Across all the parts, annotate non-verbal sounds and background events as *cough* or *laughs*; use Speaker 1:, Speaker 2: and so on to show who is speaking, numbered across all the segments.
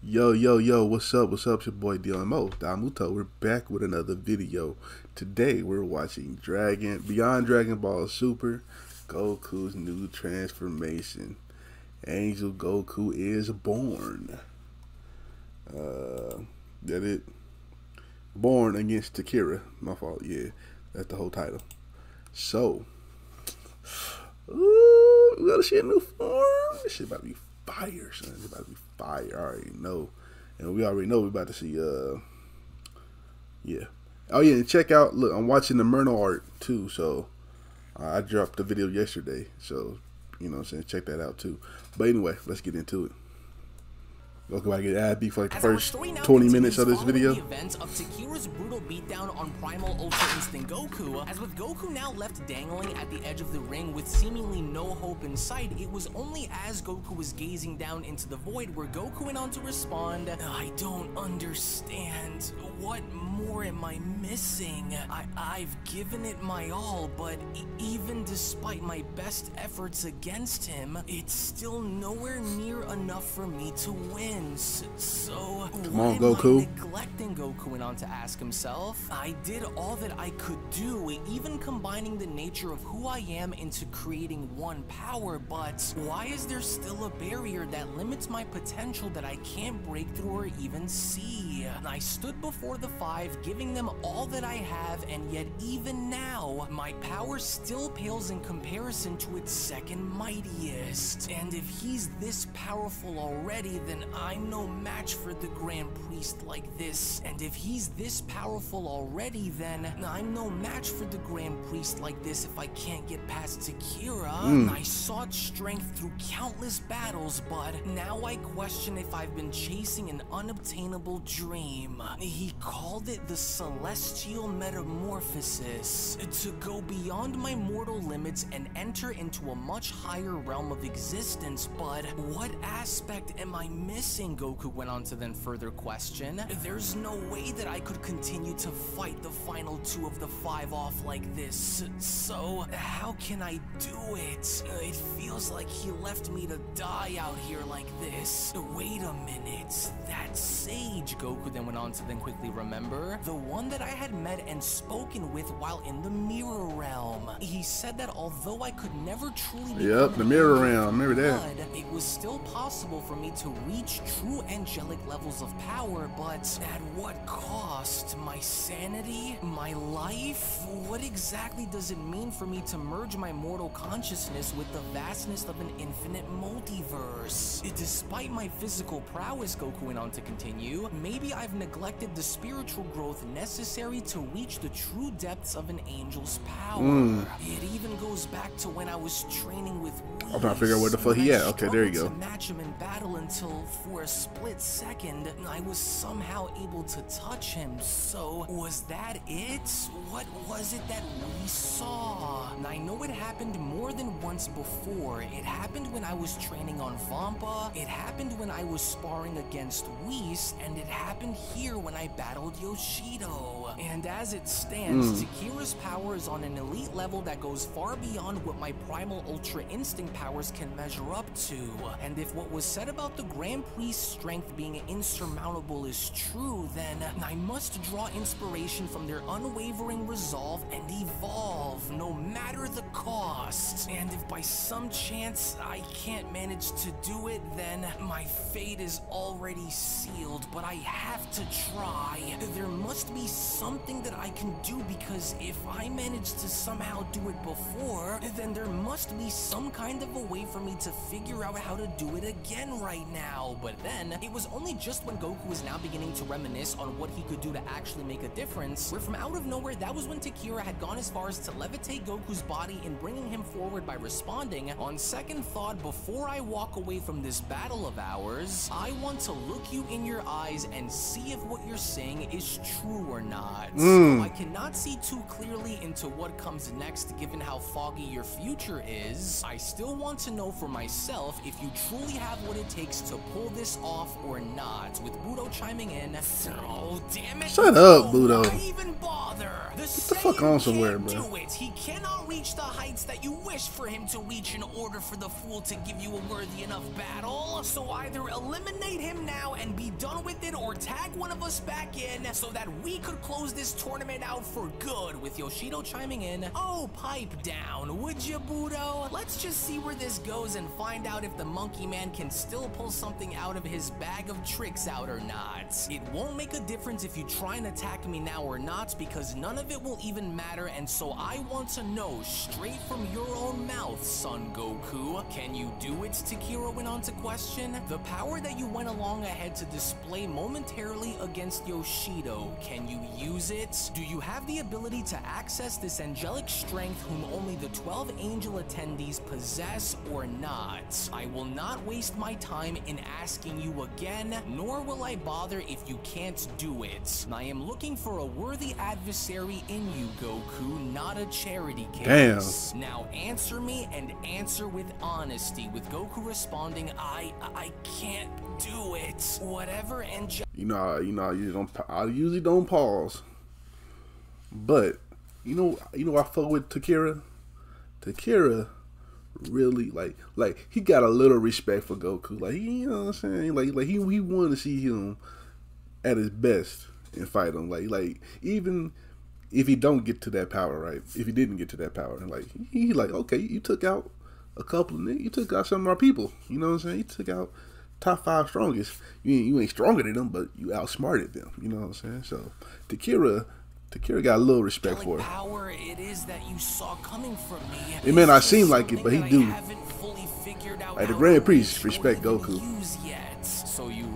Speaker 1: Yo, yo, yo, what's up? What's up? It's your boy DLMO, Domuto. We're back with another video. Today we're watching Dragon Beyond Dragon Ball Super Goku's new transformation. Angel Goku is born. Uh that it born against Takira. My fault, yeah. That's the whole title. So Ooh, we gotta see a new form. This shit about to be fire, son. It's about to be fire. I already know. And we already know we're about to see uh yeah. Oh yeah, and check out look, I'm watching the Myrna art too, so uh, I dropped the video yesterday. So, you know I'm saying, check that out too. But anyway, let's get into it. Welcome back to ad beat for like the first 20 minutes of this video.
Speaker 2: The events of Takira's brutal beatdown on Primal Ultra Instinct Goku, as with Goku now left dangling at the edge of the ring with seemingly no hope in sight, it was only as Goku was gazing down into the void where Goku went on to respond, I don't understand. What more am I missing? I I've given it my all, but e even despite my best efforts against him, it's still nowhere near enough for me to win. So,
Speaker 1: Come on, Goku.
Speaker 2: neglecting Goku went on to ask himself. I did all that I could do, even combining the nature of who I am into creating one power, but why is there still a barrier that limits my potential that I can't break through or even see? I stood before the five, giving them all that I have, and yet even now, my power still pales in comparison to its second mightiest. And if he's this powerful already, then I'm no match for the Grand Priest like this. And if he's this powerful already, then I'm no match for the Grand Priest like this if I can't get past Takira. Hmm. I sought strength through countless battles, but now I question if I've been chasing an unobtainable dream. He called it the Celestial Metamorphosis. To go beyond my mortal limits and enter into a much higher realm of existence, but what aspect am I missing? Goku went on to then further question. There's no way that I could continue to fight the final two of the five off like this. So, how can I do it? It feels like he left me to die out here like this. Wait a minute. That sage, Goku then went on to then quickly remember. The one that I had met and spoken with while in the mirror realm. He said that although I could never truly
Speaker 1: Yep, the mirror realm. Remember that.
Speaker 2: it was still possible for me to reach true angelic levels of power, but at what cost? My sanity? My life? What exactly does it mean for me to merge my mortal consciousness with the vastness of an infinite multiverse? Despite my physical prowess, Goku went on to continue, maybe I've neglected the spiritual growth necessary to reach the true depths of an angel's power. Hmm. It even goes back to when I was training with
Speaker 1: I'm trying to figure out where the fuck he at. Okay, there you go.
Speaker 2: match him in battle until, for a split second, I was somehow able to touch him. So, was that it? What was it that we saw? I know it happened more than once before. It happened when I was training on Vampa, it happened when I was sparring against Whis, and it happened here when I battled Yoshido. And as it stands, hmm. Takira's power is on an elite level that goes far beyond what my primal ultra instinct powers can measure up to. And if what was said about the Grand Priest's strength being insurmountable is true, then I must draw inspiration from their unwavering resolve and evolve, no matter the cost. And if by some chance I can't manage to do it, then my fate is already sealed, but I have to try. There must be something that I can do because if I manage to somehow do it before, then there must be some kind of a way for me to figure out how to do it again right now. But then, it was only just when Goku was now beginning to reminisce on what he could do to actually make a difference, where from out of nowhere, that was when Takira had gone as far as to levitate Goku's body and bringing him forward by responding, on second thought, before I walk away from this battle of ours, I want to look you in your eyes and see if what you're saying is true or not. Though hmm. I cannot see too clearly into what comes next given how foggy your future is, I still want to know for myself if you truly have what it takes to pull this off or not. With Budo chiming in, oh damn it!
Speaker 1: Shut up, Budo.
Speaker 2: Even bother? The,
Speaker 1: the fuck on somewhere,
Speaker 2: bro.
Speaker 1: bro.
Speaker 2: Do it. He cannot reach the heights that you wish for him to reach in order for the fool to give you a worthy enough battle. So either eliminate him now and be done with it or tag one of us back in so that we could close this tournament out for good with Yoshido chiming in. Oh, pipe down, would you, Budo? Let's just see where this goes and find out if the monkey man can still pull something out of his bag of tricks out or not. It won't make a difference if you try and attack me now or not because none of it will even matter and so I want to know straight from your own mouth, Son Goku. Can you do it? Takira went on to question. The power that you went along ahead to display momentarily against Yoshido, can you use it? Do you have the ability to access this angelic strength whom only the 12 angel attendees possess or not? I will not waste my time in asking you again, nor will I bother if you can't do it. I am looking for a worthy adversary in you, Goku, not a charity case.
Speaker 1: Damn.
Speaker 2: Now answer me and answer with honesty, with Goku responding, I I can't do it. Whatever and
Speaker 1: You know, you know, I usually don't. I usually don't pause. But you know, you know, I fuck with Takira. Takira really like like he got a little respect for Goku. Like you know what I'm saying? Like like he he wanted to see him at his best and fight him. Like like even if he don't get to that power, right? If he didn't get to that power, like he like okay, you took out a couple of you took out some of our people. You know what I'm saying? You took out top five strongest. You ain't, you ain't stronger than them, but you outsmarted them. You know what I'm saying? So Takira Takira got a little respect for
Speaker 2: her. it is that you saw coming from me.
Speaker 1: It may not seem like it, but he do. Like the Grand Priest respect Goku.
Speaker 2: So you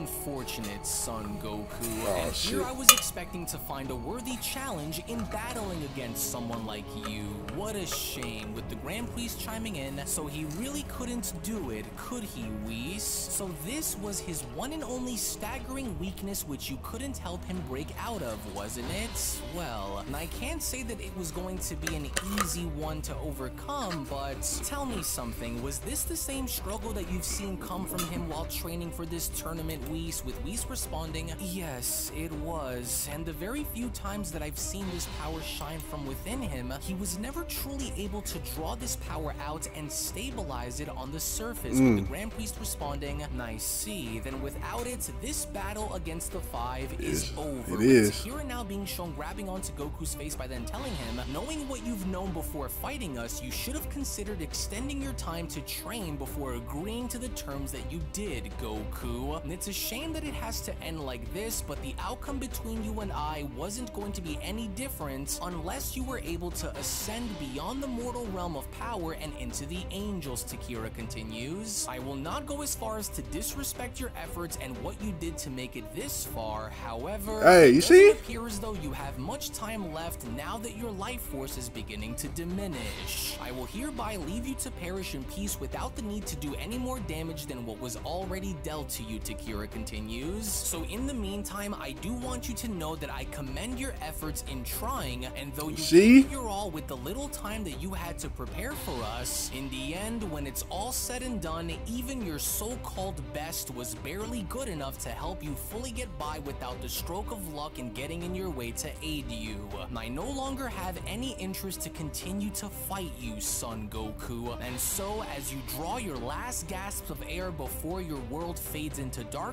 Speaker 2: unfortunate, Son Goku.
Speaker 1: Oh,
Speaker 2: and
Speaker 1: shit.
Speaker 2: here I was expecting to find a worthy challenge in battling against someone like you. What a shame, with the Grand Priest chiming in, so he really couldn't do it, could he, Whis? So this was his one and only staggering weakness which you couldn't help him break out of, wasn't it? Well, I can't say that it was going to be an easy one to overcome, but tell me something, was this the same struggle that you've seen come from him while training for this tournament, Whis, with Whis responding, Yes, it was, and the very few times that I've seen this power shine from within him, he was never truly able to draw this power out and stabilize it on the surface, with the mm. Grand Priest responding, I see, then without it, this battle against the Five is
Speaker 1: Is-
Speaker 2: over.
Speaker 1: it
Speaker 2: with
Speaker 1: is.
Speaker 2: Now being shown grabbing onto Goku's face by then telling him, knowing what you've known before fighting us, you should have considered extending your time to train before agreeing to the terms that you did, Goku. And it's a shame that it has to end like this, but the outcome between you and I wasn't going to be any different unless you were able to ascend beyond the mortal realm of power and into the angels, Takira continues. I will not go as far as to disrespect your efforts and what you did to make it this far, however,
Speaker 1: Hey, you
Speaker 2: it
Speaker 1: see?
Speaker 2: appear as though you have much time left now that your life force is beginning to diminish. I will hereby leave you to perish in peace without the need to do any more damage than what was already dealt to you, Takira continues. So in the meantime, I do want you to know that I commend your efforts in trying, and though you
Speaker 1: See?
Speaker 2: gave your all with the little time that you had to prepare for us, in the end, when it's all said and done, even your so-called best was barely good enough to help you fully get by without the stroke of luck in getting in your way to aid you. I no longer have any interest to continue to fight you, Son Goku, and so as you draw your last gasps of air before your world fades into darkness,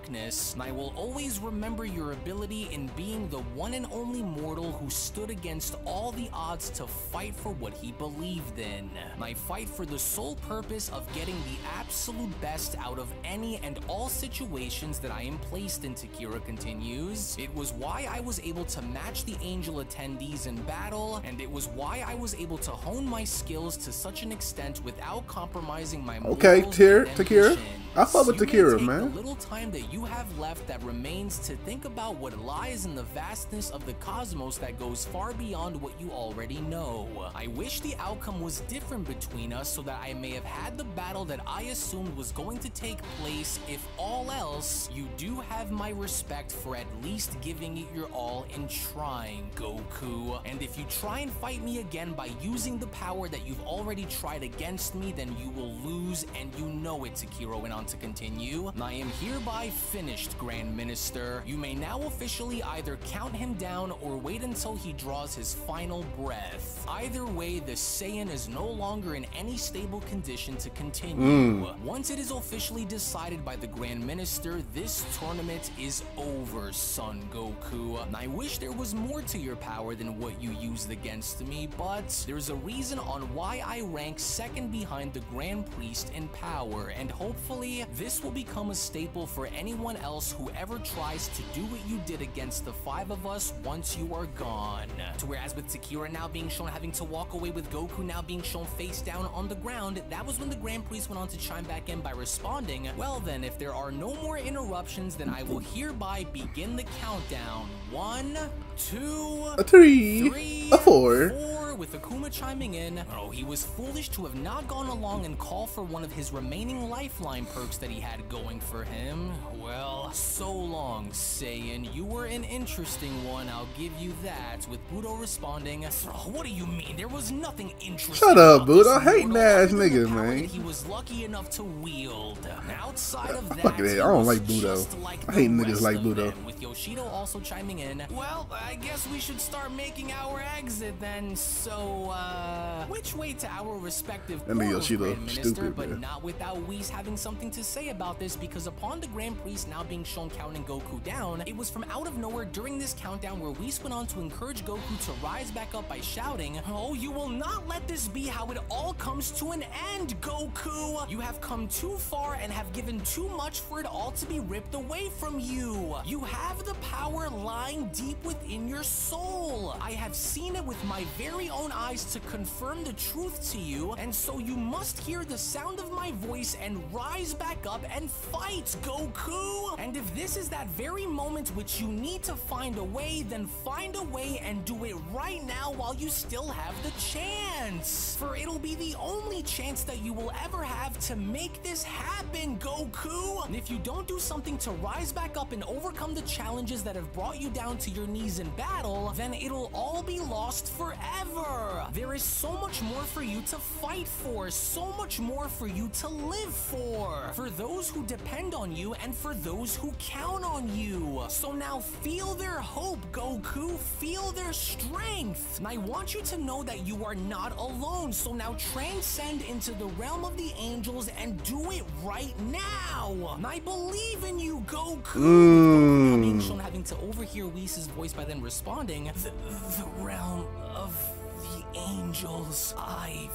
Speaker 2: I will always remember your ability in being the one and only mortal who stood against all the odds to fight for what he believed in. I fight for the sole purpose of getting the absolute best out of any and all situations that I am placed in, Takira continues. It was why I was able to match the angel attendees in battle, and it was why I was able to hone my skills to such an extent without compromising my
Speaker 1: Okay, Tyr- Takira. I fuck with Takira, man.
Speaker 2: The little time that you have left that remains to think about what lies in the vastness of the cosmos that goes far beyond what you already know. I wish the outcome was different between us so that I may have had the battle that I assumed was going to take place. If all else, you do have my respect for at least giving it your all in trying, Goku. And if you try and fight me again by using the power that you've already tried against me, then you will lose, and you know it, Takira went on to continue, I am hereby finished, Grand Minister. You may now officially either count him down or wait until he draws his final breath. Either way, the Saiyan is no longer in any stable condition to continue. Mm. Once it is officially decided by the Grand Minister, this tournament is over, Son Goku. I wish there was more to your power than what you used against me, but there's a reason on why I rank second behind the Grand Priest in power, and hopefully this will become a staple for anyone else who ever tries to do what you did against the five of us once you are gone. To whereas with Takira now being shown having to walk away with Goku now being shown face down on the ground, that was when the Grand Priest went on to chime back in by responding, well then, if there are no more interruptions, then I will hereby begin the countdown. One, two,
Speaker 1: a three, three a four.
Speaker 2: four with Akuma chiming in, oh, he was foolish to have not gone along and call for one of his remaining lifeline perks that he had going for him. Well, so long, Saiyan. You were an interesting one, I'll give you that, with Budo responding, oh, what do you mean? There was nothing interesting
Speaker 1: Shut up, Budo. Hating ass nigga, man.
Speaker 2: He was lucky enough to wield. Outside of that,
Speaker 1: it, I don't like Budo. Like I hate niggas like Budo.
Speaker 2: With Yoshido also chiming in, well, I guess we should start making our exit then, so, uh, which way to our respective
Speaker 1: I mean, Yoshida, Minister, stupid,
Speaker 2: but man. not without Whis having something to say about this because upon the Grand Priest now being shown counting Goku down, it was from out of nowhere during this countdown where Whis went on to encourage Goku to rise back up by shouting, Oh, you will not let this be how it all comes to an end, Goku! You have come too far and have given too much for it all to be ripped away from you. You have the power lying deep within your soul. I have seen it with my very own eyes to confirm the truth to you, and so you must hear the sound of my voice and rise back up and fight, Goku! And if this is that very moment which you need to find a way, then find a way and do it right now while you still have the chance. For it'll be the only chance that you will ever have to make this happen, Goku! And if you don't do something to rise back up and overcome the challenges that have brought you down to your knees in battle, then it'll all be lost forever. There is so much more for you to fight for, so much more for you to live for. For those who depend on you and for those who count on you. So now feel their hope, Goku. Feel their strength. And I want you to know that you are not alone. So now transcend into the realm of the angels and do it right now. And I believe in you, Goku. Mm. Having to overhear Whis' voice by then responding, the, the realm of angels. I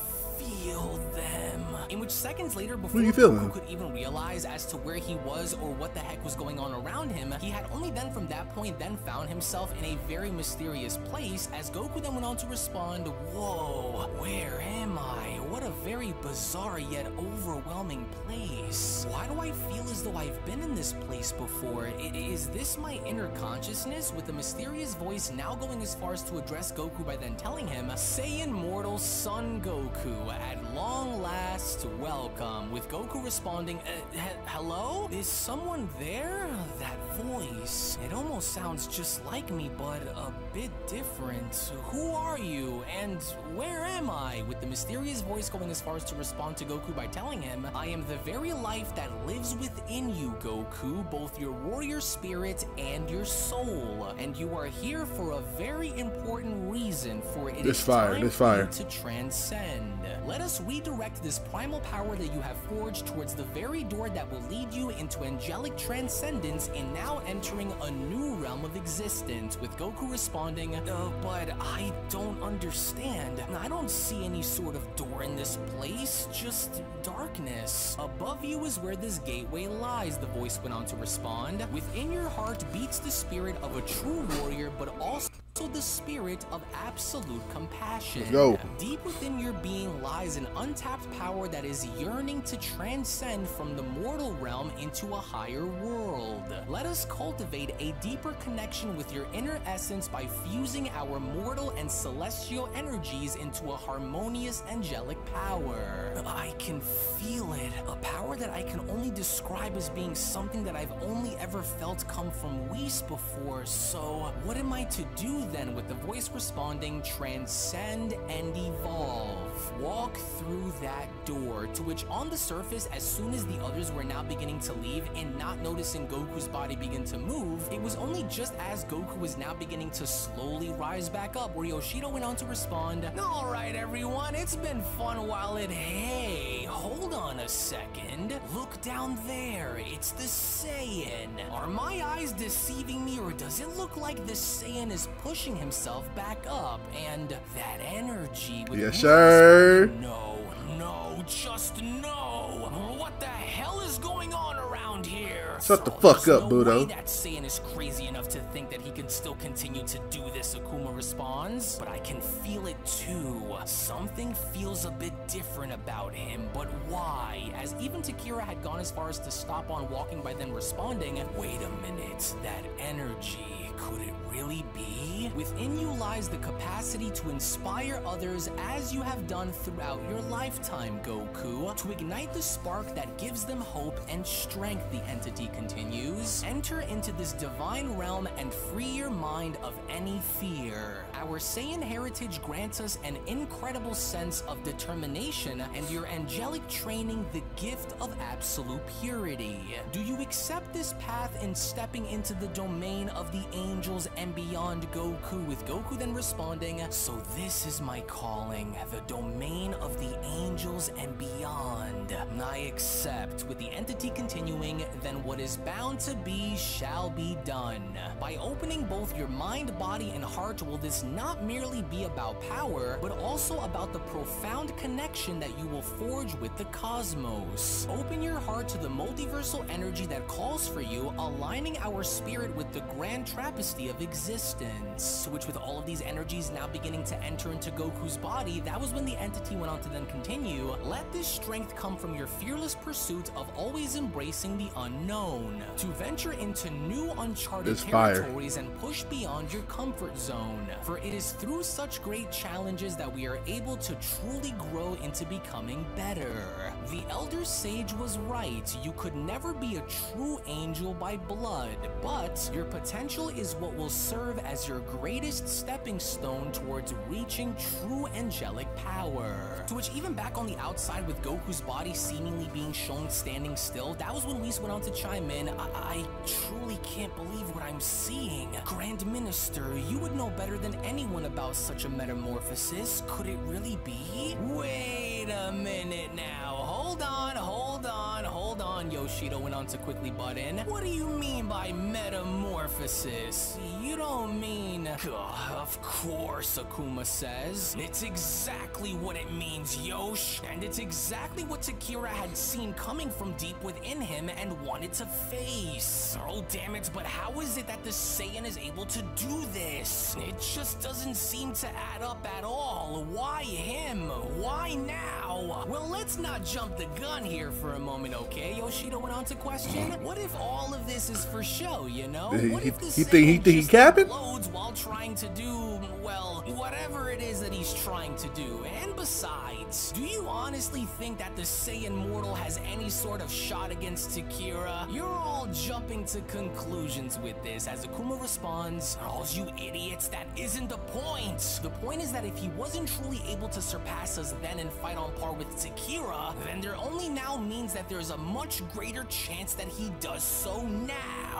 Speaker 2: them. In which seconds later, before Goku could even realize as to where he was or what the heck was going on around him, he had only then from that point then found himself in a very mysterious place as Goku then went on to respond, Whoa, where am I? What a very bizarre yet overwhelming place. Why do I feel as though I've been in this place before? Is this my inner consciousness with a mysterious voice now going as far as to address Goku by then telling him, Saiyan mortal Son Goku, at long last, welcome. With Goku responding, uh, he hello? Is someone there? That voice. It almost sounds just like me, but a bit different. Who are you? And where am I? With the mysterious voice going as far as to respond to Goku by telling him, I am the very life that lives within you, Goku, both your warrior spirit and your soul. And you are here for a very important reason, for it this is fire, time this fire. to transcend. Let us redirect this primal power that you have forged towards the very door that will lead you into angelic transcendence in now entering a new realm of existence, with Goku responding, uh, but I don't understand. I don't see any sort of door in this place, just darkness. Above you is where this gateway lies, the voice went on to respond. Within your heart beats the spirit of a true warrior, but also also the spirit of absolute compassion.
Speaker 1: Let's go.
Speaker 2: Deep within your being lies an untapped power that is yearning to transcend from the mortal realm into a higher world. Let us cultivate a deeper connection with your inner essence by fusing our mortal and celestial energies into a harmonious angelic power. I can feel it, a power that I can only describe as being something that I've only ever felt come from Whis before, so what am I to do then with the voice responding transcend and evolve. Walk through that door, to which on the surface, as soon as the others were now beginning to leave and not noticing Goku's body begin to move, it was only just as Goku was now beginning to slowly rise back up where Yoshida went on to respond, Alright everyone, it's been fun while it... Hey, hold on a second. Look down there, it's the Saiyan. Are my eyes deceiving me or does it look like the Saiyan is pushing himself back up? And that energy with
Speaker 1: Yes, sir.
Speaker 2: No, no, just no. What the hell is going on around here?
Speaker 1: Shut the fuck up,
Speaker 2: no
Speaker 1: Budo.
Speaker 2: that Saiyan is crazy enough think that he can still continue to do this, Akuma responds. But I can feel it too. Something feels a bit different about him, but why? As even Takira had gone as far as to stop on walking by then responding, wait a minute, that energy, could it really be? Within you lies the capacity to inspire others as you have done throughout your lifetime, Goku. To ignite the spark that gives them hope and strength, the entity continues. Enter into this divine realm and free your mind of any fear. Our Saiyan heritage grants us an incredible sense of determination and your angelic training the gift of absolute purity. Do you accept this path in stepping into the domain of the angels and beyond Goku, with Goku then responding, So this is my calling, the domain of the angels and beyond. I accept, with the entity continuing, then what is bound to be shall be done. By opening both your mind, body, and heart, will this not merely be about power, but also about the profound connection that you will forge with the cosmos. Open your heart to the multiversal energy that calls for you, aligning our spirit with the grand of existence. Which, with all of these energies now beginning to enter into Goku's body, that was when the entity went on to then continue. Let this strength come from your fearless pursuit of always embracing the unknown, to venture into new uncharted
Speaker 1: It's fire.
Speaker 2: territories and push beyond your comfort zone. For it is through such great challenges that we are able to truly grow into becoming better. The elder sage was right. You could never be a true angel by blood, but your potential is what will serve as your greatest stepping stone towards reaching true angelic power. To which even back on the outside with Goku's body seemingly being shown standing still, that was when Whis went on to chime in, I, I truly can't believe what I'm seeing. Grand Minister, you would know better than anyone about such a metamorphosis. Could it really be? Wait a minute now. Hold on, hold on, hold on. Yoshido went on to quickly butt in. What do you mean by metamorphosis? You don't mean. Ugh, of course, Akuma says. It's exactly what it means, Yosh. And it's exactly what Takira had seen coming from deep within him and wanted to face. Oh, damn it, but how is it that the Saiyan is able to do this? It just doesn't seem to add up at all. Why him? Why now? Well, let's not jump the gun here for a moment, okay? Yoshido went on to question. What if all of this is for show, you know?
Speaker 1: He-
Speaker 2: What if the
Speaker 1: he think- he think he capping?
Speaker 2: loads while trying to do, well, whatever it is that he's trying to do. And besides, do you honestly think that the Saiyan mortal has any sort of shot against Takira? You're all jumping to conclusions with this as Akuma responds, Oh, you idiots, that isn't the point. The point is that if he wasn't truly able to surpass us then and fight on par with Takira, then there only now means that there's a much greater chance that he does so now.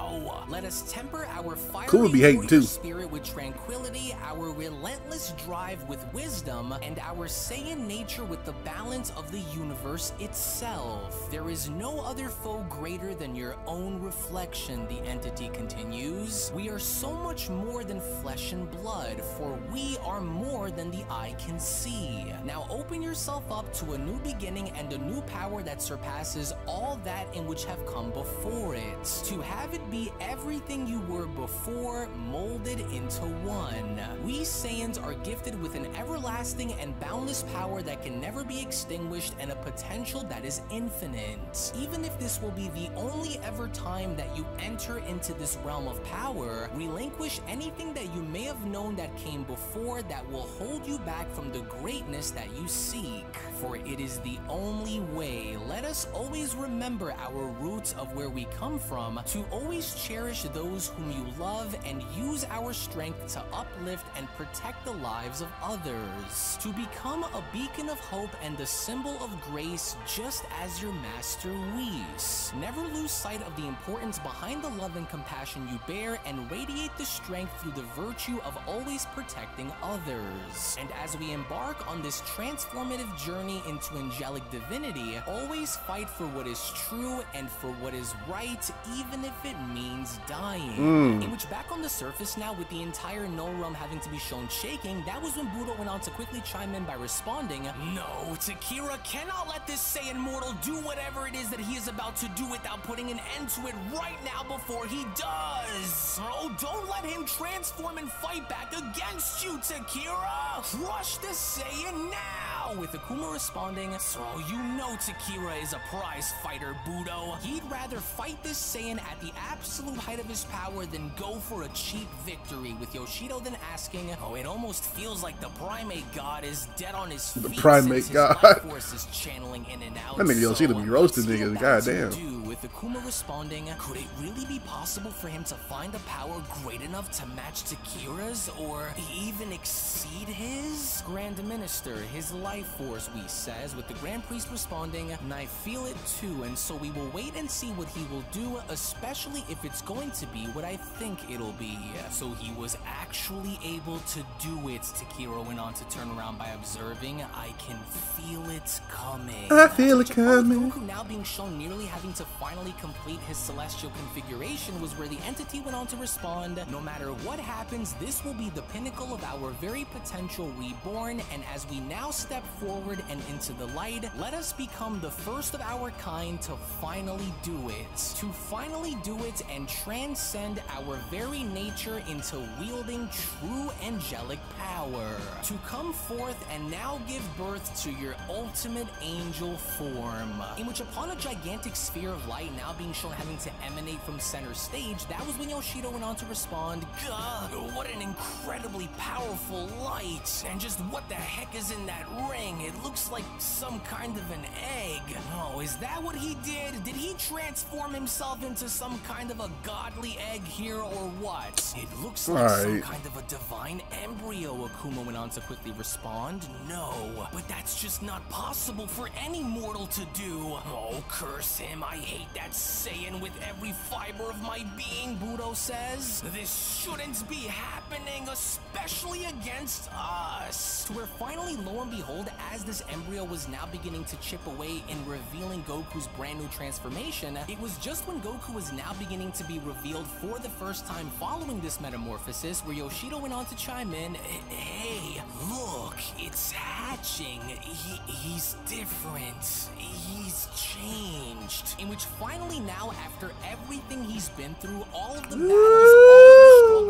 Speaker 2: Let us temper our fiery
Speaker 1: Kuma be hating too.
Speaker 2: spirit with tranquility, our relentless drive with wisdom, and our Saiyan nature with the balance of the universe itself. There is no other foe greater than your own reflection, the entity continues. We are so much more than flesh and blood, for we are more than the eye can see. Now open yourself up to a new beginning and a new power that surpasses all that in which have come before it. To have it be everything you were before, molded into one. We Saiyans are gifted with an everlasting and boundless power that can never be extinguished and a potential that is infinite. Even if this will be the only ever time that you enter into this realm of power, relinquish anything that you may have known that came before that will hold you back from the greatness that you seek. For it is the only way, let us always remember our roots of where we come from, to always cherish those whom you love and use our strength to uplift and protect the lives of others. To become a beacon of hope and a symbol of grace just as your master Whis. Never lose sight of the importance behind the love and compassion you bear and radiate the strength through the virtue of always protecting others. And as we embark on this transformative journey into angelic divinity, always fight for what is true and for what is right, even if it means dying.
Speaker 1: Mm.
Speaker 2: In which back on the surface now, with the entire No Realm having to be shown shaking, that was when Budo went on to quickly chime in by responding, No, Takira cannot let this Saiyan mortal do whatever it is that he is about to do without putting an end to it right now before he does. Oh, don't let him transform and fight back against you, Takira! Crush the Saiyan now! With Akuma responding, So you know Takira is a prize fighter, Budo. He'd rather fight this Saiyan at the absolute height of his power than go for a cheap victory, with Yoshido then asking, Oh, it almost feels like the Primate God is dead on his feet
Speaker 1: The Primate God.
Speaker 2: his life is channeling in and out.
Speaker 1: That uh, nigga Yoshido be
Speaker 2: So,
Speaker 1: roasting niggas, goddamn.
Speaker 2: do? With Akuma responding, could it really be possible for him to find a power great enough to match Takira's or even exceed his? Grand Minister, his life force, we says, with the Grand Priest responding, and I feel it too, and so we will wait and see what he will do, especially if it's going to be what I think it'll be. So he was actually able to do it, Takira went on to turn around by observing, I can feel it coming.
Speaker 1: I feel it coming.
Speaker 2: Goku now being shown nearly having to finally complete his celestial configuration was where the entity went on to respond, no matter what happens, this will be the pinnacle of our very potential reborn, and as we now step forward and into the light, let us become the first of our kind to finally do it. To finally do it and transcend our very nature into wielding true angelic power. To come forth and now give birth to your ultimate angel form. In which upon a gigantic sphere of light now being shown having to emanate from center stage, that was when Yoshido went on to respond, God, what an incredibly powerful light. And just what the heck is in that ring? It looks like some kind of an egg. Oh, is that what he did? Did he transform himself into some kind of a godly egg here or what? It looks like some kind of a divine embryo, Akuma went on to quickly respond. No, but that's just not possible for any mortal to do. Oh, curse him. I hate that Saiyan with every fiber of my being, Budo says. This shouldn't be happening, especially against us. To where finally, lo and behold, as this embryo was now beginning to chip away in revealing Goku's brand new transformation, it was just when Goku was now beginning to be revealed for the first time following this metamorphosis where Yoshido went on to chime in, Hey, look, it's hatching. He, he's different. He's changed. In which finally now, after everything he's been through, all of the battles,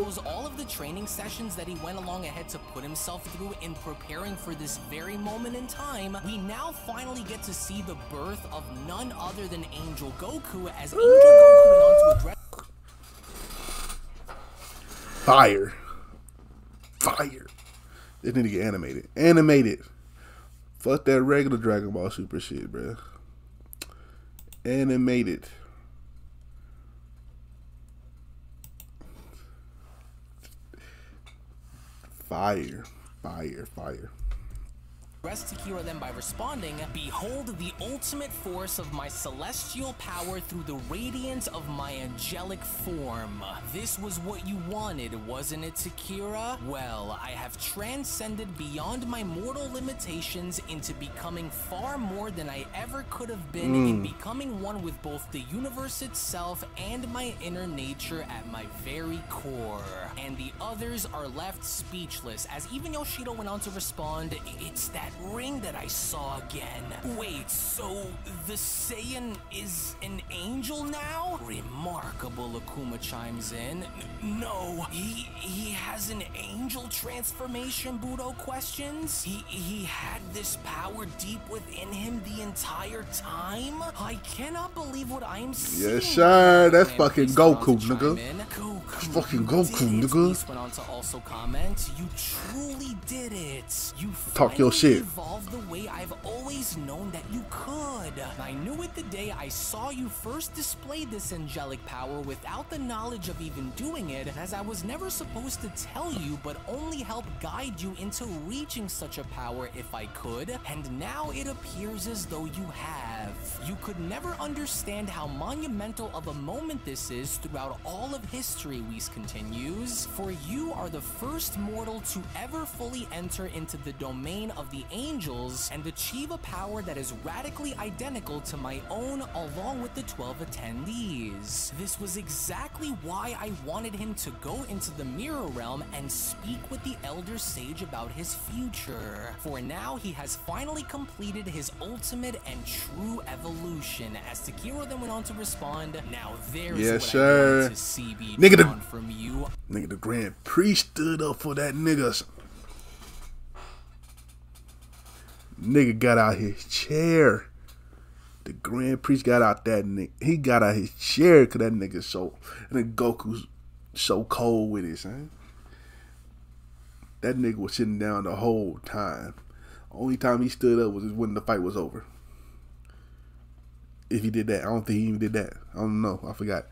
Speaker 2: all of the all of the training sessions that he went along ahead to put himself through in preparing for this very moment in time, we now finally get to see the birth of none other than Angel Goku as Angel Goku went on to address
Speaker 1: Fire. Fire. This need to get animated. Animated. Fuck that regular Dragon Ball Super shit, bruh. Animated. Fire. Fire. Fire.
Speaker 2: Addressed Takira then by responding, Behold the ultimate force of my celestial power through the radiance of my angelic form. This was what you wanted, wasn't it, Takira? Well, I have transcended beyond my mortal limitations into becoming far more than I ever could have been in hmm. becoming one with both the universe itself and my inner nature at my very core. And the others are left speechless, as even Yoshido went on to respond, It's that ring that I saw again. Wait, so the Saiyan is an angel now? Remarkable, Akuma chimes in. No, he he has an angel transformation, Budo questions. He he had this power deep within him the entire time? I cannot believe what I'm seeing.
Speaker 1: Yes, sir, that's fucking
Speaker 2: Priest went on
Speaker 1: Goku, nigga.
Speaker 2: in.
Speaker 1: Fucking Goku, nigga.
Speaker 2: Went on to also comment, you truly did it. You
Speaker 1: Talk your shit.
Speaker 2: evolved the way I've always known that you could. I knew it the day I saw you first display this angelic power without the knowledge of even doing it, as I was never supposed to tell you, but only help guide you into reaching such a power if I could, and now it appears as though you have. You could never understand how monumental of a moment this is throughout all of history, Continues, for you are the first mortal to ever fully enter into the domain of the angels and achieve a power that is radically identical to my own along with the 12 attendees. This was exactly why I wanted him to go into the mirror realm and speak with the elder sage about his future. For now, he has finally completed his ultimate and true evolution. As Takira then went on to respond, now there's
Speaker 1: Yes,
Speaker 2: what I
Speaker 1: sir.
Speaker 2: wanted to see
Speaker 1: Nigga, the-
Speaker 2: from you.
Speaker 1: Nigga, the Grand Priest stood up for that nigga. Nigga got out his chair. The Grand Priest got out that nigga. He got out his chair because that nigga so. And then Goku's so cold with it, son. That nigga was sitting down the whole time. Only time he stood up was when the fight was over. If he did that, I don't think he even did that. I don't know. I forgot.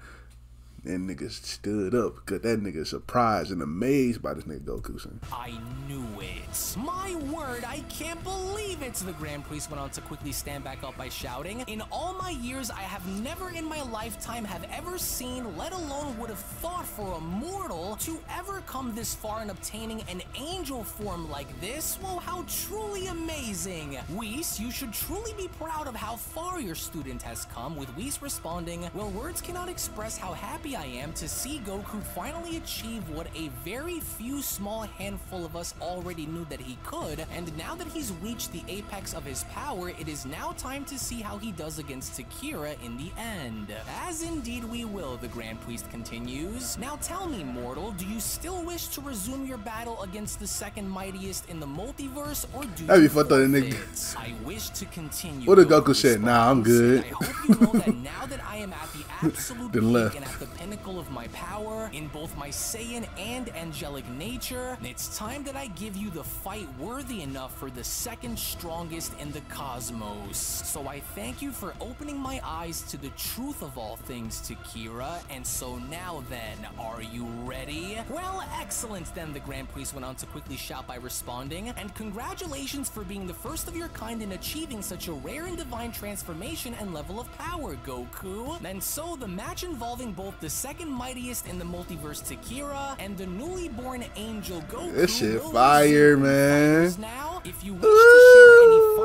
Speaker 1: That nigga stood up because that nigga surprised and amazed by this nigga Goku. Son.
Speaker 2: I knew it. My word, I can't believe it. The Grand Priest went on to quickly stand back up by shouting, In all my years, I have never in my lifetime have ever seen, let alone would have thought for a mortal, to ever come this far in obtaining an angel form like this. Well, how truly amazing. Whis, you should truly be proud of how far your student has come, with Whis responding, Well, words cannot express how happy I am to see Goku finally achieve what a very few small handful of us already knew that he could, and now that he's reached the apex of his power, it is now time to see how he does against Takira in the end. As indeed we will, the Grand Priest continues. Now tell me, mortal, do you still wish to resume your battle against the second mightiest in the multiverse, or do
Speaker 1: That'd
Speaker 2: you
Speaker 1: be fucked up, that nigga.
Speaker 2: forfeit? I wish to continue.
Speaker 1: What if Goku said, "Nah, I'm good."
Speaker 2: I hope you know that *laughs* now that I am at the absolute peak
Speaker 1: left.
Speaker 2: and at the pinnacle of my power, in both my Saiyan and angelic nature, it's time that I give you the fight worthy enough for the second strongest in the cosmos. So I thank you for opening my eyes to the truth of all things, Takira. And so now then, are you ready? Well, excellent then, the Grand Priest went on to quickly shout by responding. And congratulations for being the first of your kind in achieving such a rare and divine transformation and level of power, Goku. And so the match involving both the second mightiest in the multiverse, Takira, and the newly born angel Goku.
Speaker 1: This shit fire, man.
Speaker 2: Now, if you wish to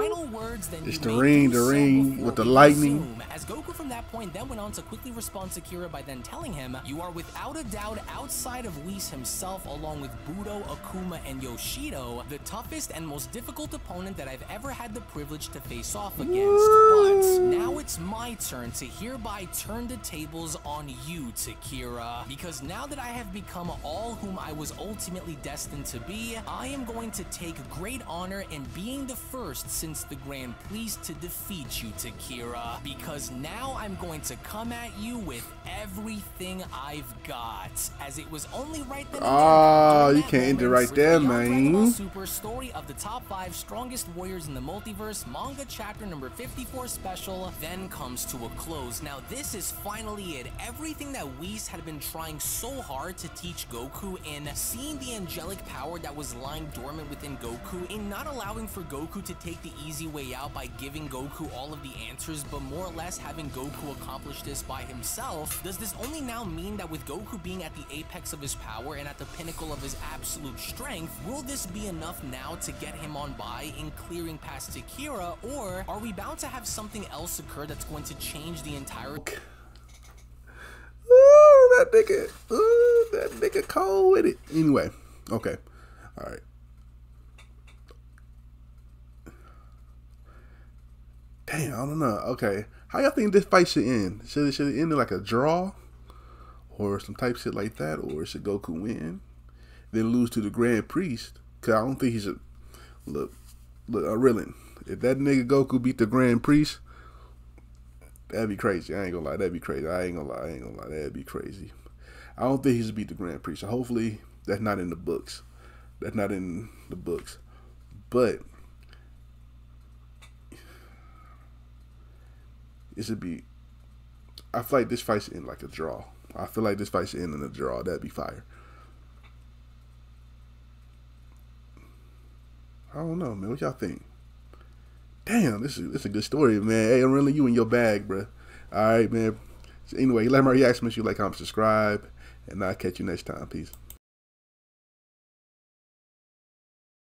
Speaker 2: final words, then
Speaker 1: It's the ring, the ring with the lightning.
Speaker 2: As Goku from that point then went on to quickly respond to Kira by then telling him, You are without a doubt outside of Whis himself, along with Budo, Akuma, and Yoshido, the toughest and most difficult opponent that I've ever had the privilege to face off against. But now it's my turn to hereby turn the tables on you, Takira. Because now that I have become all whom I was ultimately destined to be, I am going to take great honor in being the first since the Grand Priest to defeat you, Takira. Because now I'm going to come at you with everything I've got. As it was only right then
Speaker 1: Ah, you can't end it right there,
Speaker 2: Beyond Dragon Ball
Speaker 1: man.
Speaker 2: Super story of the top five strongest warriors in the multiverse manga chapter number 54 special then comes to a close. Now this is finally it. Everything that Whis had been trying so hard to teach Goku in seeing the angelic power that was lying dormant within Goku, in not allowing for Goku to take the easy way out by giving Goku all of the answers, but more or less having Goku accomplish this by himself, does this only now mean that with Goku being at the apex of his power and at the pinnacle of his absolute strength, will this be enough now to get him on by in clearing past Takira, or are we bound to have something else occur that's going to change the entire
Speaker 1: Ooh, that nigga. Ooh, that nigga cold with it. Anyway, okay. All right. Damn, I don't know. Okay. How y'all think this fight should end? Should it, should it end in like a draw? Or some type shit like that? Or should Goku win? Then lose to the Grand Priest? Because I don't think he should. Look, look, uh, really. If that nigga Goku beat the Grand Priest, That'd be crazy. I ain't gonna lie. That'd be crazy. I ain't gonna lie. I ain't gonna lie. That'd be crazy. I don't think he should beat the Grand Priest. So hopefully that's not in the books. That's not in the books. But it should be. I feel like this fight's in like a draw. I feel like this fight's in in a draw. That'd be fire. I don't know, man. What y'all think? Damn, this is this is a good story, man. Hey, I'm really you in your bag, bro. All right, man. So anyway, let my reaction. Make sure you like, comment, subscribe, and I'll catch you next time. Peace.